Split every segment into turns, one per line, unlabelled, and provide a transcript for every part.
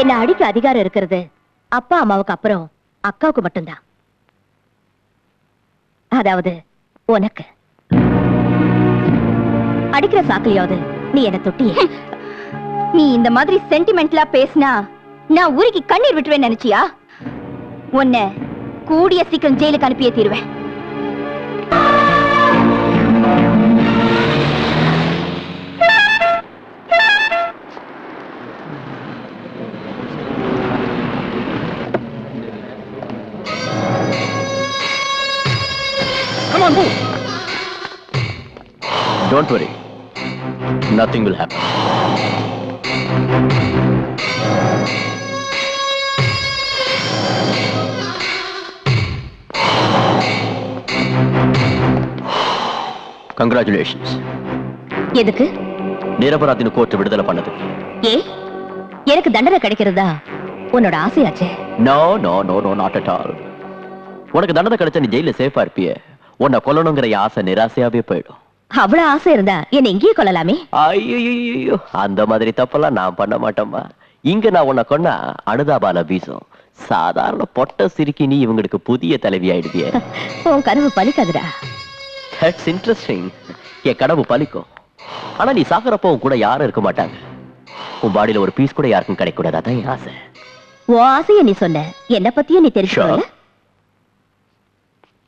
என்ன அடிக்க அதிகாரம் இருக்கிறது? அப்பா அம்மாவுக்கு அப்புறம் அக்காவுக்கு மட்டும்தான். அதாவது உனக்கு. அடிக்கிற சாக்கிலையாவது நீ என்ன தொட்டி
நீ இந்த மாதிரி சென்டிமெண்ட்லா பேசினா நான் உருகி கண்ணீர் விட்டுவேன் நினைச்சியா? உன்னை கூடிய சீக்கிரம் ஜெயிலுக்கு அனுப்பியே தீருவேன்.
On, move.
Don't worry. Nothing will happen. Congratulations
எதுக்கு?
நிரபராதின கோர்ட் விடுதலை பண்ணது.
ஏ? எனக்கு தண்டனை கிடைக்கிறதா? உன்னோட ஆசையாச்சே.
No no no no not at all உனக்கு தண்டனை கிடைச்சா நீ ஜெயில சேஃபா இருப்பிய. உன்னை கொல்லணுங்கிற ஆசை நிராசையாவே போயிடும்.
அவ்வளவு ஆசை இருந்தா என்ன இங்கேயே கொள்ளலாமே
ஐயோ அந்த மாதிரி தப்பெல்லாம் நான் பண்ண மாட்டேம்மா. இங்க நான் உன்னை கொன்னா அனுதாபால வீசும். சாதாரண பொட்ட சிரிக்கி நீ இவங்களுக்கு புதிய தலைவி ஆயிடுவிய.
உன் கனவு பலிக்காதுடா.
தட்ஸ் இன்ட்ரெஸ்டிங் என் கனவு பலிக்கும். ஆனா நீ சாகுறப்போ உன் கூட யாரும் இருக்க மாட்டாங்க. உன் பாடியில ஒரு பீஸ் கூட யாருக்கும் கிடைக்க கூடாது அதான் என் ஆசை.
உன் ஆசைய நீ சொன்ன. என்ன பத்தியும் நீ தெரிஞ்சுக்கல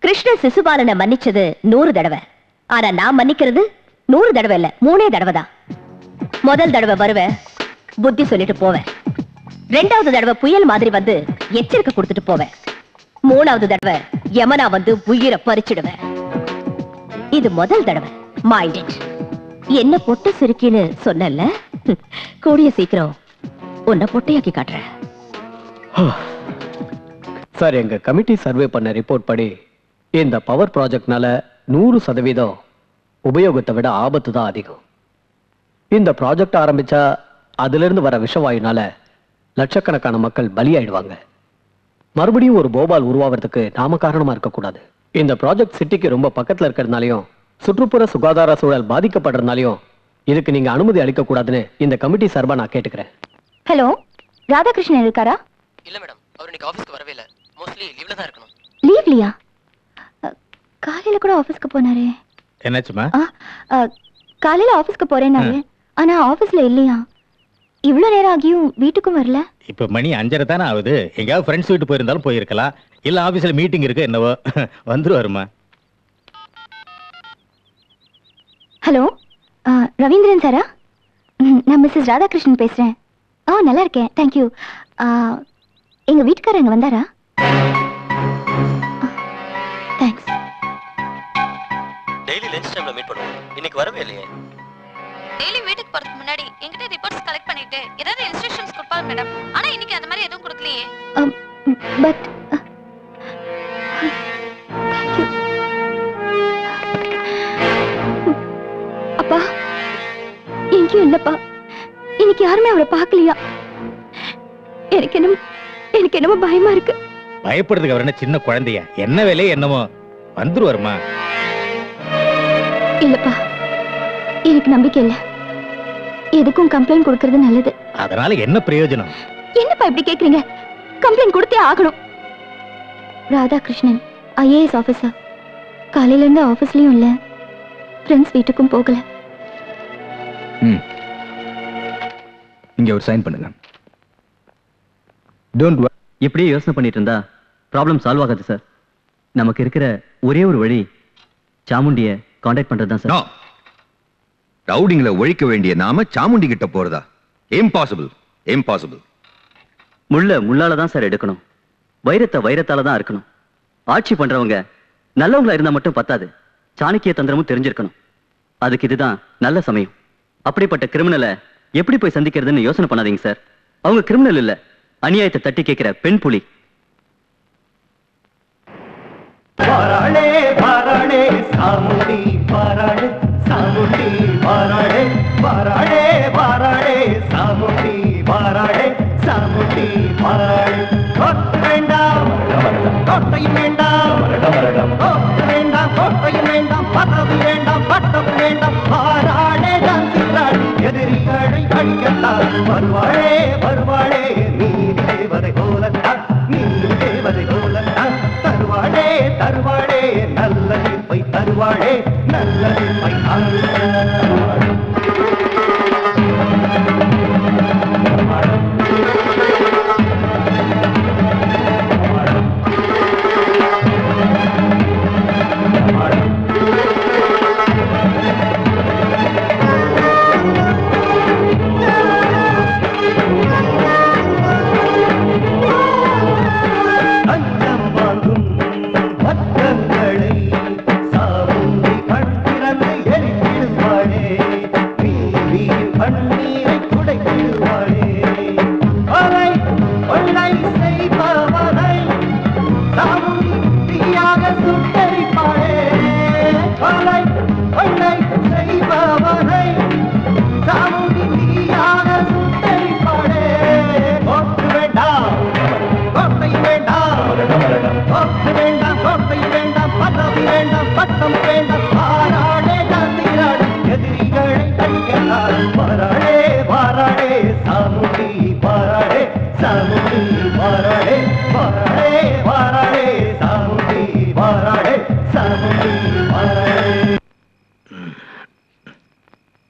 கிருஷ்ண சிசுபாலனை மன்னிச்சது நூறு தடவை. ஆனா நான் மன்னிக்கிறது நூறு தடவை இல்ல மூணே தடவை தான். முதல் தடவை வருவேன் புத்தி சொல்லிட்டு போவேன். ரெண்டாவது தடவை புயல் மாதிரி வந்து எச்சரிக்கை கொடுத்துட்டு போவேன். மூணாவது தடவை யமனா வந்து உயிரை பறிச்சிடுவேன். இது முதல் தடவை. மைண்ட் இட் என்ன பொட்டு சிரிக்கின்னு சொன்னல கூடிய சீக்கிரம் உன்னை பொட்டையாக்கி காட்டுறேன்.
சார் எங்க கமிட்டி சர்வே பண்ண ரிப்போர்ட் படி இந்த பவர் ப்ராஜெக்ட்னால நூறு சதவீதம் உபயோகத்தை விட ஆபத்து தான் அதிகம். இந்த ப்ராஜெக்ட் ஆரம்பிச்சா அதுல இருந்து வர விஷவாயுனால லட்சக்கணக்கான மக்கள் பலியாயிடுவாங்க. மறுபடியும் ஒரு போபால் உருவாகிறதுக்கு நாம காரணமா இருக்கக்கூடாது. இந்த ப்ராஜெக்ட் சிட்டிக்கு ரொம்ப பக்கத்துல இருக்கிறதுனாலையும் சுற்றுப்புற சுகாதார சூழல் பாதிக்கப்படுறதுனாலையும் இதுக்கு நீங்க அனுமதி அளிக்க கூடாதுன்னு இந்த கமிட்டி சார்பா நான் கேட்டுக்கிறேன்.
ஹலோ ராதாகிருஷ்ணன் இருக்காரா?
இல்ல மேடம் அவர் இன்னைக்கு ஆபீஸ்க்கு வரவே இல்ல. மோஸ்ட்லி லீவ்ல தான் இருக்கணும்.
லீவ்லியா காலையில கூட ஆபீஸ்க்கு போனாரே.
என்னாச்சுமா?
காலையில ஆபீஸ்க்கு போறேன்னாரு. ஆனா ஆபீஸ்ல இல்லையா? இவ்வளவு நேரம் ஆகியும் வீட்டுக்கும் வரல.
இப்ப மணி அஞ்சரை தானே ஆகுது. எங்கேயாவது ஃப்ரெண்ட்ஸ் வீட்டு போயிருந்தாலும் போயிருக்கலாம். இல்ல ஆபீஸ்ல மீட்டிங் இருக்கு என்னவோ. வந்துருவாருமா.
ஹலோ ரவீந்திரன் சாரா? நான் மிஸ்ஸஸ் ராதாகிருஷ்ணன் பேசுறேன். ஆ நல்லா இருக்கேன் தேங்க்யூ எங்க வீட்டுக்காரர் அங்க வந்தாரா?
டெய்லி லஞ்ச் டைம்ல மீட் பண்ணுவோம். இன்னைக்கு வரவே இல்லையே.
டெய்லி வீட்டுக்கு போறதுக்கு முன்னாடி என்கிட்ட ரிப்போர்ட்ஸ் கலெக்ட் பண்ணிட்டு ஏதாவது இன்ஸ்ட்ரக்ஷன்ஸ் கொடுப்பாரு மேடம் ஆனா இன்னைக்கு அந்த மாதிரி எதுவும் கொடுக்கலையே.
பட் அப்பா எங்கேயும் இல்லப்பா. இன்னைக்கு யாருமே அவரை பார்க்கலையா? எனக்கு என்னமோ எனக்கு என்னமோ பயமா இருக்கு.
பயப்படுறதுக்கு அவர் என்ன சின்ன குழந்தையா? என்ன வேலையே என்னமோ? வந்துருவாருமா
இல்லப்பா. எனக்கு நம்பிக்கை இல்ல. எதுக்கும் கம்ப்ளைண்ட் கொடுக்கறது நல்லது.
அதனால என்ன பிரயோஜனம்?
என்னப்பா இப்படி கேக்குறீங்க? கம்ப்ளைண்ட் கொடுத்தே ஆகணும். ராதாகிருஷ்ணன் ஐஏஎஸ் ஆபீசர் காலையில இருந்து ஆபீஸ்லயும் இல்ல. ஃப்ரெண்ட்ஸ் வீட்டுக்கும் போகல.
ம். இங்க ஒரு சைன் பண்ணுங்க. டோன்ட்
இப்படியே யோசனை பண்ணிட்டு இருந்தா ப்ராப்ளம் சால்வ் ஆகாது சார் நமக்கு இருக்கிற ஒரே ஒரு வழி சாமுண்டிய காண்டாக்ட் பண்றது தான் சார்
ரவுடிங்களை ஒழிக்க வேண்டிய நாம சாமுண்டி கிட்ட போறதா? இம்பாசிபிள் இம்பாசிபிள்
முள்ள முள்ளால தான் சார் எடுக்கணும். வைரத்தை வைரத்தால தான் இருக்கணும் ஆட்சி பண்றவங்க நல்லவங்களா இருந்தா மட்டும் பத்தாது. சாணக்கிய தந்திரமும் தெரிஞ்சிருக்கணும். அதுக்கு இதுதான் நல்ல சமயம். அப்படிப்பட்ட கிரிமினலை எப்படி போய் சந்திக்கிறதுன்னு யோசனை பண்ணாதீங்க சார் அவங்க கிரிமினல் இல்ல. அநியாயத்தை தட்டி கேட்கிற பெண் புலி.
பரணே பரணே சாமுண்டி பரணே சாமுண்டி பரணே பரணே பரணே சாமுண்டி பரணே சாமுண்டி பரணே கொட்ட வேண்டாம் கொட்டையும் வேண்டாம் கொட்ட வேண்டாம் கொட்டையும் வேண்டாம் பதவி வேண்டாம் பட்டம் வேண்டாம். பாராடே தான் எதிரிகளை அழிக்கத்தான் வருவாளே
la, la.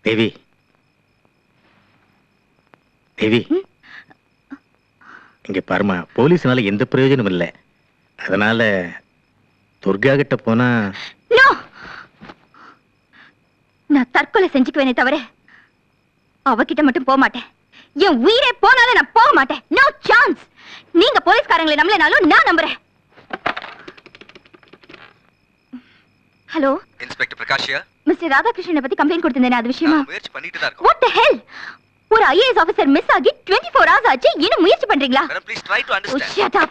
தேவி. தேவி. இங்க பாருமா போலீஸ்னால எந்த பிரயோஜனமும் இல்லை. அதனால துர்கா கிட்ட போனா
நோ! நான் தற்கொலை செஞ்சுக்குவேனே தவிர அவகிட்ட மட்டும் போக மாட்டேன். என் உயிரே போனாலும் நான் போக மாட்டேன். நோ சான்ஸ் நீங்க போலீஸ்காரங்களை நம்பலனாலும் நான் நம்புறேன். ஹலோ?
இன்ஸ்பெக்டர் பிரகாஷியா
மிஸ்டர் ராதாகிருஷ்ணனை பத்தி கம்ப்ளைண்ட் கொடுத்திருந்தேன் அது விஷயமா?
முயற்சி பண்ணிட்டு தான்
வாட் தி ஹெல் ஒரு ஐஏஎஸ் ஆபீசர் மிஸ் ஆகி 24 ஃபோர் ஹவர்ஸ் ஆச்சு இன்னும் முயற்சி பண்றீங்களா?
Please try to
Oh, shut up.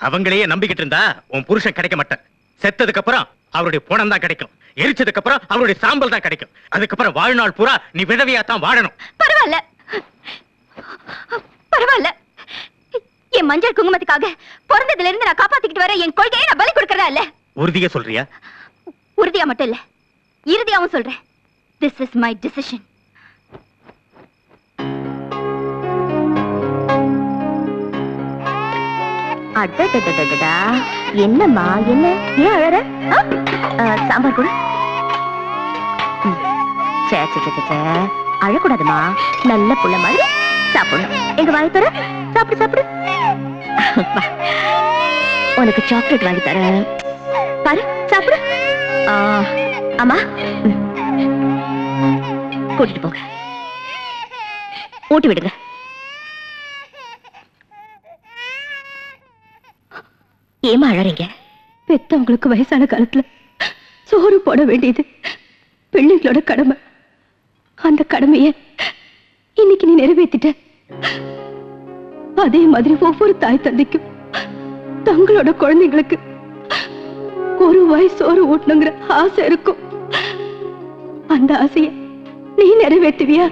அவங்களையே நம்பிக்கிட்டு இருந்தா உன் புருஷன் கிடைக்க மாட்டான். செத்ததுக்கு அப்புறம் அவருடைய பணம் தான் கிடைக்கும். எரிச்சதுக்கு அப்புறம் அவருடைய சாம்பல் தான் கிடைக்கும். அதுக்கப்புறம் வாழ்நாள் பூரா நீ விதவையா தான் வாழணும்.
பரவாயில்ல. பரவாயில்ல. என் மஞ்சள் குங்குமத்துக்காக பிறந்ததுல இருந்து நான் காப்பாத்திக்கிட்டு வர என் கொள்கையை நான் பலி கொடுக்கறதா இல்ல?
உறுதியா சொல்றியா?
உறுதியா மட்டும் இல்ல இறுதியாவும் சொல்றேன். திஸ் இஸ் மை டிசிஷன் அடடடடடடா என்னம்மா என்ன? ஏன் அழற? சாம்பார் கூட. சே சே சே, சே, அழக்கூடாதுமா. நல்ல புள்ள மாதிரி சாப்பிடு எங்க வாய் தர சாப்பிடு சாப்பிடு. உனக்கு சாக்லேட் வாங்கி தரேன். பாரு சாப்பிடு. அம்மா? கூட்டிட்டு போங்க. ஊட்டி விடுங்க. ஏமா அழறீங்க?
பெத்தவங்களுக்கு வயசான காலத்துல சோறு போட வேண்டியது பிள்ளைங்களோட கடமை. அந்த கடமைய இன்னைக்கு நீ நிறைவேத்திட்ட. அதே மாதிரி ஒவ்வொரு தாய் தந்தைக்கும் தங்களோட குழந்தைங்களுக்கு ஒரு வாய் சோறு ஊட்டணுங்கிற ஆசை இருக்கும். அந்த ஆசைய நீ நிறைவேற்றுவியா?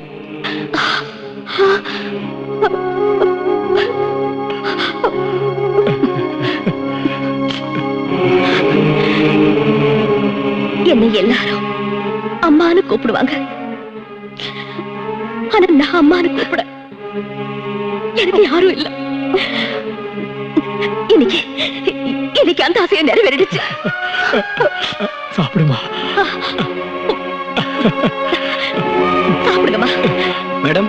என்னை எல்லாரும் அம்மானு கூப்பிடுவாங்க. ஆனா நான் அம்மானு கூப்பிட எனக்கு யாரும் இல்லை. இன்னைக்கு இன்னைக்கு அந்த ஆசையை நிறைவேறிடுச்சு.
சாப்பிடுமா?
சாப்பிடுங்கம்மா.
மேடம்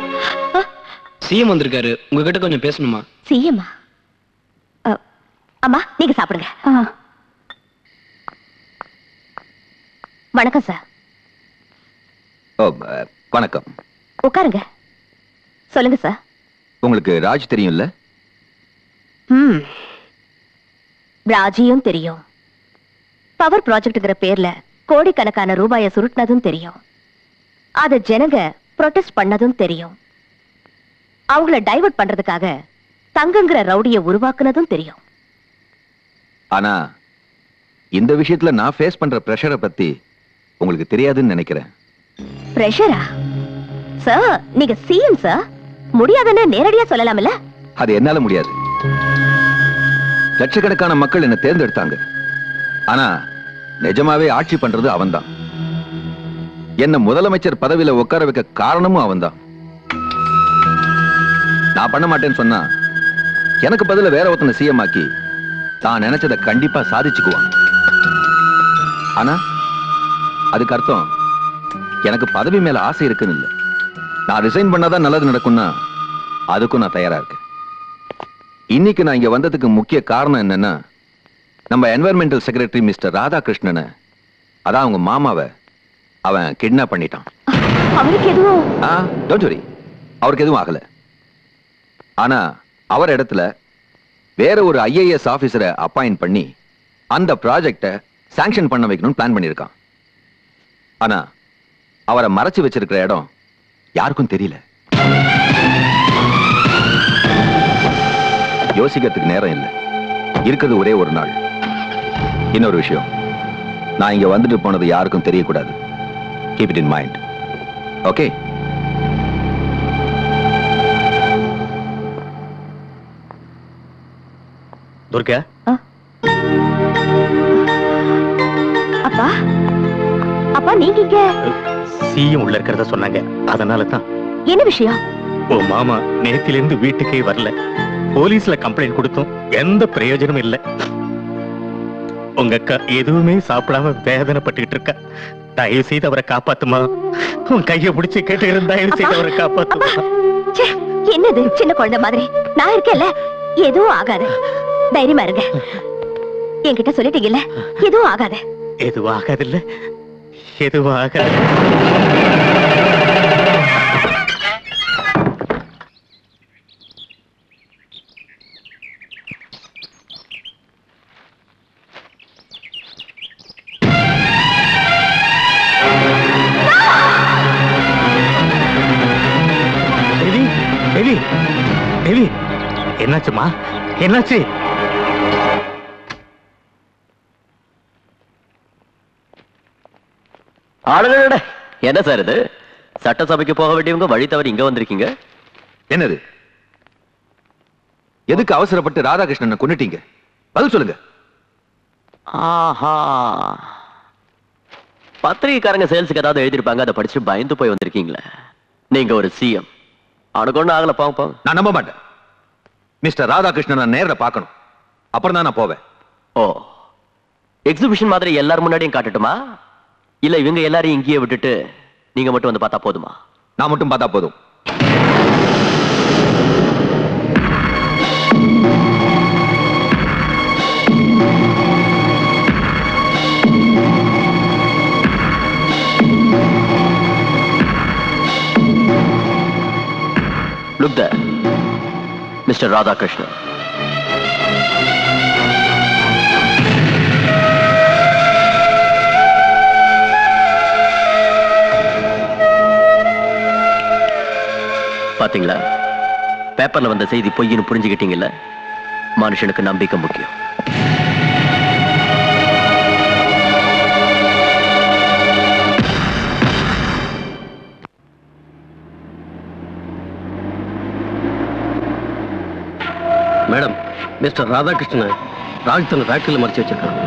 சிஎம் வந்திருக்காரு. உங்ககிட்ட கொஞ்சம் பேசணுமா?
சிஎம்மா? அம்மா நீங்க சாப்பிடுங்க. வணக்கம் சார்.
வணக்கம்.
உட்காருங்க. சொல்லுங்க சார்.
உங்களுக்கு ராஜ் தெரியும்ல?
ம். ராஜியும் தெரியும். பவர் ப்ராஜெக்ட்ங்கிற பேர்ல கோடிக்கணக்கான ரூபாயை சுருட்டினதும் தெரியும். அத ஜனங்க ப்ரொடெஸ்ட் பண்ணதும் தெரியும். அவங்கள டைவர்ட் பண்றதுக்காக தங்கங்கிற ரவுடிய உருவாக்குனதும் தெரியும்.
ஆனா இந்த விஷயத்துல நான் ஃபேஸ் பண்ற பிரஷரை பத்தி உங்களுக்கு தெரியாதுன்னு நினைக்கிறேன்.
பிரஷரா சார் நீங்க சிஎம் சார் முடியாதுன்னு நேரடியா சொல்லலாம்ல?
அது என்னால முடியாது. லட்சக்கணக்கான மக்கள் என்ன தேர்ந்தெடுத்தாங்க. ஆனா நிஜமாவே ஆட்சி பண்றது அவன்தான். என்ன முதலமைச்சர் பதவியில உட்கார வைக்க காரணமும் அவன்தான். நான் பண்ண மாட்டேன்னு சொன்னா எனக்கு பதில வேற ஒருத்தனை சிஎம் ஆக்கி தான் நினைச்சதை கண்டிப்பா சாதிச்சுக்குவான். ஆனா அதுக்கு அர்த்தம் எனக்கு பதவி மேல ஆசை இருக்குன்னு இல்லை. நான் ரிசைன் பண்ணாதான் நல்லது நடக்கும்னா அதுக்கும் நான் தயாரா இருக்கேன். இன்னைக்கு நான் இங்க வந்ததுக்கு முக்கிய காரணம் என்னன்னா நம்ம என்வரன்மெண்டல் செக்ரட்டரி மிஸ்டர் ராதாகிருஷ்ணனை. அதான் அவங்க மாமாவை அவன் கிட்னாப் பண்ணிட்டான்.
அவருக்கு எதுவும்?
ஆ டோன்ட் வரி அவருக்கு எதுவும் ஆகல. ஆனா அவர் இடத்துல வேற ஒரு ஐஏஎஸ் ஆபீசரை அப்பாயிண்ட் பண்ணி அந்த ப்ராஜெக்டை சாங்ஷன் பண்ண வைக்கணும்னு பிளான் பண்ணியிருக்கான். ஆனா அவரை மறைச்சு வச்சிருக்கிற இடம் யாருக்கும் தெரியல. யோசிக்கிறதுக்கு நேரம் இல்லை. இருக்கிறது ஒரே ஒரு நாள். இன்னொரு விஷயம். நான் இங்க வந்துட்டு போனது யாருக்கும் தெரியக்கூடாது. Keep it in mind okay
Durga
அப்பா? அப்பா நீங்க இங்க?
சிஎம் உள்ள இருக்கிறத சொன்னாங்க. அதனால தான்
என்ன விஷயம்?
உன் மாமா நேத்திலிருந்து வீட்டுக்கே வரல. போலீஸ்ல கம்ப்ளைண்ட் கொடுத்தோம் எந்த பிரயோஜனமும் இல்ல. உங்க அக்கா எதுவுமே சாப்பிடாம வேதனைப்பட்டுக்கிட்டு இருக்கா? தயவு செய்து அவரை காப்பாத்துமா? உன் கைய பிடிச்சு கேட்டு தயவு செய்து அவரை காப்பாத்துமா?
ச்சே, என்னது சின்ன குழந்தை மாதிரி? நான் இருக்கேன்ல? எதுவும் ஆகாது. தைரியமா இருங்க. என்கிட்ட சொல்லிட்டீங்கல்ல? எதுவும் ஆகாது.
எதுவும் ஆகாதில்ல. எதுவும் ஆகாது. என்னாச்சுமா என்னாச்சு?
ஆளுநட என்ன சார் இது? சட்டசபைக்கு போக வேண்டியவங்க வழி தவறி இங்க வந்திருக்கீங்க?
என்னது? எதுக்கு அவசரப்பட்டு ராதாகிருஷ்ணனை கொன்னுட்டீங்க? பதில் சொல்லுங்க.
ஆஹா. பத்திரிகைக்காரங்க சேல்ஸுக்கு ஏதாவது எழுதிருப்பாங்க அதை படிச்சு பயந்து போய் வந்திருக்கீங்களே. நீங்க ஒரு சிஎம் அவனுக்கு ஒண்ணு ஆகல பாவம் பாவம்.
நான் நம்ப மாட்டேன். மிஸ்டர் ராதாகிருஷ்ணன் நான் நேர்ல பார்க்கணும். அப்புறம் தான் நான் போவேன்.
ஓ. எக்ஸிபிஷன் மாதிரி எல்லாரும் முன்னாடியும் காட்டட்டுமா? இல்ல இவங்க எல்லாரையும் இங்கேயே விட்டுட்டு நீங்க மட்டும் வந்து பார்த்தா போதுமா?
நான் மட்டும் பார்த்தா போதும்.
மிஸ்டர் ராதாகிருஷ்ணன். பாத்தீங்களா? பேப்பர்ல வந்த செய்தி பொய்ன்னு புரிஞ்சுக்கிட்டீங்கல்ல? மனுஷனுக்கு நம்பிக்கை முக்கியம்.
மேடம் மிஸ்டர் ராதாகிருஷ்ணன் ராஜ்தன் ஃபேக்டரியில் மறைச்சு வச்சிருக்கான்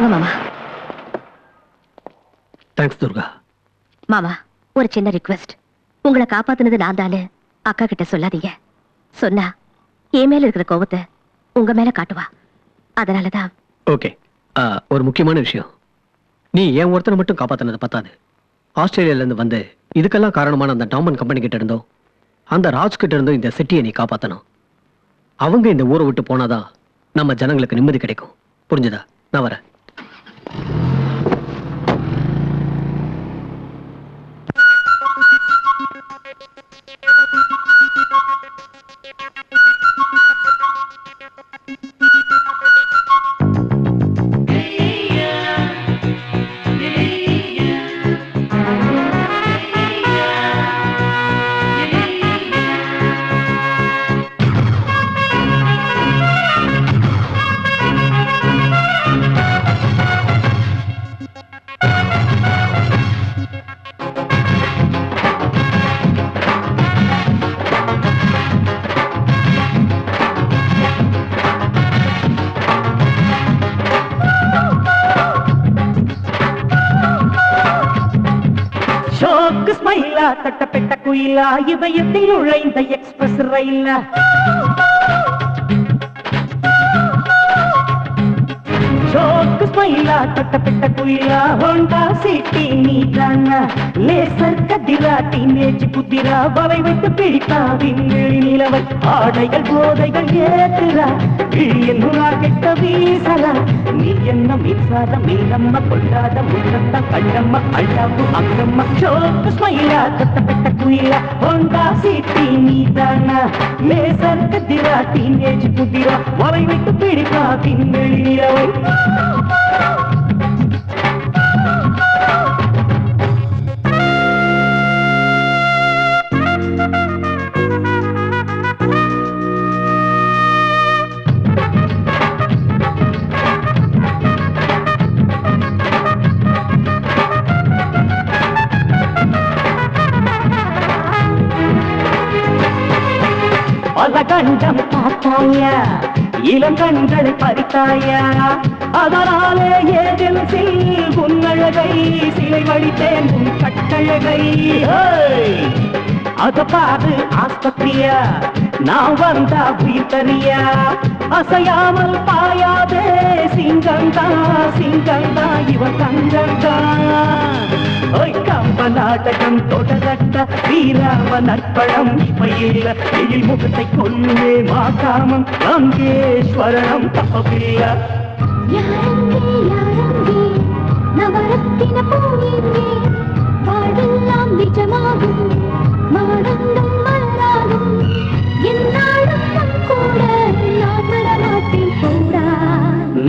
வாங்க மாமா.
தேங்க்ஸ் துர்கா.
மாமா ஒரு சின்ன ரிக்வெஸ்ட் உங்களை காப்பாத்துனது நான் தானு அக்கா கிட்ட சொல்லாதீங்க. சொன்னா என் மேல இருக்கிற கோபத்தை உங்க மேல காட்டுவா. அதனாலதான்.
ஓகே ஒரு முக்கியமான விஷயம். நீ என் ஒருத்தனை மட்டும் காப்பாத்தினது பத்தாது ஆஸ்திரேலியால இருந்து வந்து இதுக்கெல்லாம் காரணமான அந்த டாமன் கம்பெனி கிட்ட இருந்தோ அந்த ராஜ் கிட்ட இருந்தோ இந்த சிட்டியை நீ காப்பாத்தணும். அவங்க இந்த ஊரை விட்டு போனாதான் நம்ம ஜனங்களுக்கு நிம்மதி கிடைக்கும். புரிஞ்சுதா? நான் வரேன்.
you தட்டப்பட்ட குயிலா இதயத்தில் இந்த எக்ஸ்பிரஸ் ரயிலா ஜோக்கு ஸ்மைலா தட்டப்பெட்ட குயிலா ஹோண்டா சிட்டி நீ தானா லேசர் கதிரா டீனேஜ் புத்திரா வலை வைத்து பிடித்தா விண்வெளி நிலவை ஆடைகள் போதைகள் ஏற்றுறா? விழியில் நுணா கெட்ட வீசலா நீ என்ன மின்சாரம் மீனம்ம கொள்ளாத முன்னத்த கண்ணம்ம அழாப்பு அங்கம்மா ஷோக்கு ஸ்மைலா தட்டப்பெட்ட குயிலா ஹோண்டா சிட்டி நீ தானா லேசர் கதிரா டீனேஜ் புத்திரா வலை கண்டம் பார்த்தாயா? இளங்கண்களை பறித்தாயா? அதனாலே ஏதில் சில் உன்னழகை சிலை வழித்தேன் உன் கட்டழகை. ஹேய்! அத பாரு ஆஸ்பத்திரியா? நான் வந்தா உயிர் தனியா? அசையாமல் பாயாதே சிங்கந்தா சிங்கந்தா இவன் தங்கந்தா ஓய் கம்ப நாடகம் தொடரட்ட வீராம நற்பழம் இப்பையில் எழில் முகத்தை கொண்டே மாகாமம் அங்கேஸ்வரணம் தப்பவில்ல.
யாரங்கே யாரங்கே நவரத்தின பூவிங்கே பாடெல்லாம் நிஜமாகும் மாடங்கள்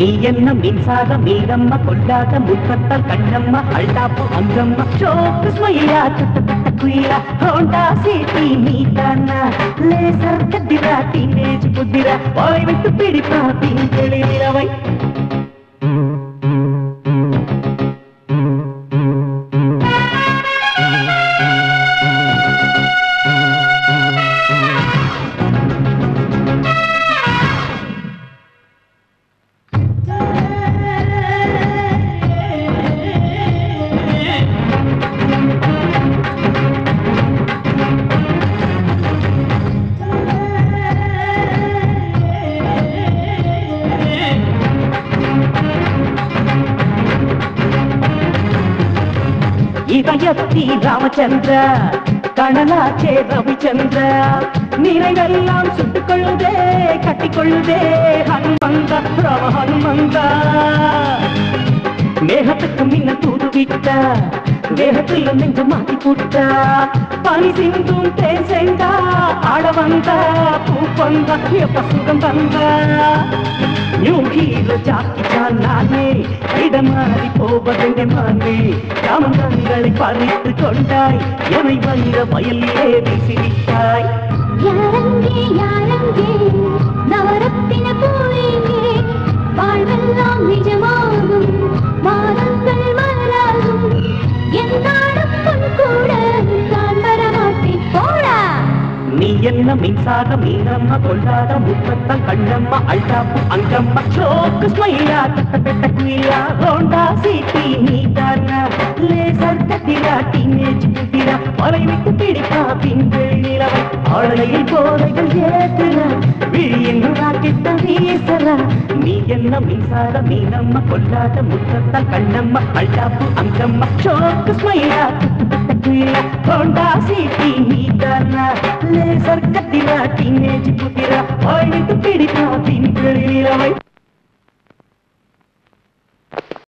நீ என்ன மின்சார மீனம்ம கொள்ளாத முத்தத்தால் கண்ணம்மா அழ்தாப்பு அங்கம்மா ஷோக்கு ஸ்மைலா தட்டப்பட்ட குயிலா ஹோண்டா சிட்டி நீ தானா லேசர் கத்திரா டீனேஜ் புத்திரா வாய் விட்டு பிடிப்பா திங்களி ராமச்சந்திர கணலாச்சே ரவிச்சந்திர நினைவெல்லாம் சுட்டுக் கொள்ளுதே கட்டிக்கொள்ளுதே ஹனுமந்தா ராம ஹனுமந்தா மேகத்துக்கு மின்ன தூது விட்டா வேகத்துல நெஞ்சு மாத்தி போட்டா பனி சிந்தும் தேன் செண்டா ஆட வந்தா பூ வந்தா எப்ப சுகம் வந்தா நியூ ஹீரோ ஜாக்கி சான் நானே இடமாறி போவதென்று மானே காமங்களை பறித்து கொண்டாய் எமை வந்த வயலிலே வீசிவிட்டாய்
யாரங்கே யாரங்கே நவரத்தின பூவிங்கே வாழ்வெல்லாம்
நிஜமா? என்ன மின்சாரம் மீனம்மா கொண்டாட முத்தத்தம் கண்ணம்மா அழ்தாப்பு அங்கம்மா. சோக்கு ஸ்மையா தட்ட குயிலா. ரோண்டா சீட்டி நீ தானா? லேசர் கத்திரா டீனேஜ் புத்திரா மலை விட்டு பிடிக்கா பின்கள் நிலவை. ஆளையில் போதைகள் ஏத்துனா. விழியின் ராக்கெட்ட வீசலா நீ என்ன மின்சாரம் மீனம்மா கொண்டாட முத்தத்தம் கண்ணம்மா அழ்தாப்பு அங்கம்மா. சோக்கு ஸ்மையா தட்ட பெட்ட குயிலா ஹோண்டா சிட்டி நீ தானா லேசர் கத்திரா டீனேஜ் புத்திரா மலை